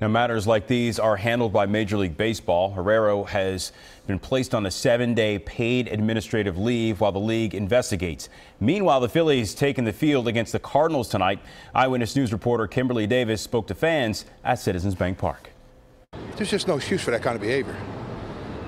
Now, matters like these are handled by Major League Baseball. Herrera has been placed on a seven day paid administrative leave while the league investigates. Meanwhile, the Phillies taking the field against the Cardinals tonight. Eyewitness News reporter Kimberly Davis spoke to fans at Citizens Bank Park. There's just no excuse for that kind of behavior.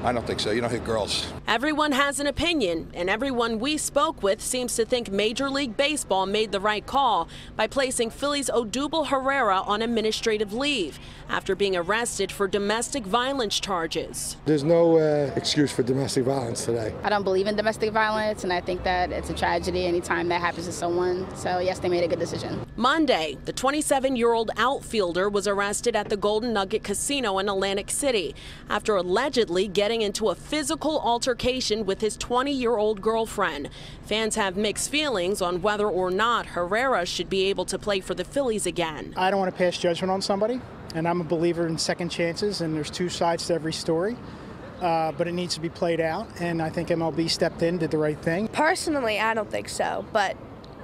I don't think so. You don't hit girls. Everyone has an opinion, and everyone we spoke with seems to think Major League Baseball made the right call by placing Phillies Odubel Herrera on administrative leave after being arrested for domestic violence charges. There's no uh, excuse for domestic violence today. I don't believe in domestic violence, and I think that it's a tragedy anytime that happens to someone. So, yes, they made a good decision. Monday, the 27 year old outfielder was arrested at the Golden Nugget Casino in Atlantic City after allegedly getting into a physical altercation with his 20 year old girlfriend. Fans have mixed feelings on whether or not Herrera should be able to play for the Phillies again. I don't want to pass judgment on somebody, and I'm a believer in second chances, and there's two sides to every story. Uh, but it needs to be played out, and I think MLB stepped in, did the right thing. Personally, I don't think so, but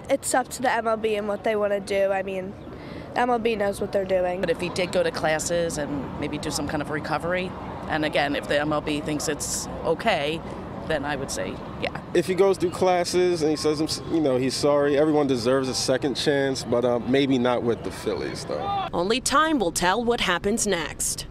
it's up to the MLB and what they want to do. I mean, MLB knows what they're doing. But if he did go to classes and maybe do some kind of recovery, and again, if the MLB thinks it's okay, then I would say, yeah. If he goes through classes and he says, you know, he's sorry, everyone deserves a second chance, but um, maybe not with the Phillies, though. Only time will tell what happens next.